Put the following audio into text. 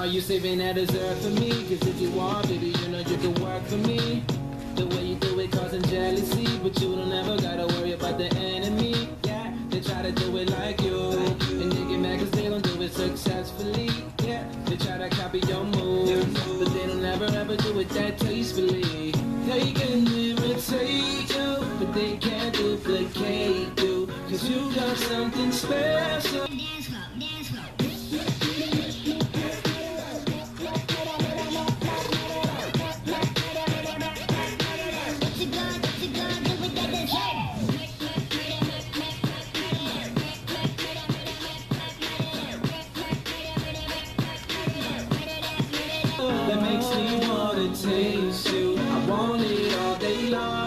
Are you saving that dessert for me? Cause if you are, baby, you know you can work for me. The way you do it causing jealousy, but you don't ever gotta worry about the enemy. Yeah, they try to do it like you, successfully. Yeah, they try to copy your moves, but they don't ever ever do it that tastefully. They can imitate you, but they can't duplicate you, cause you got something special. Dance club, dance club. Wanna taste you. I want it all day long.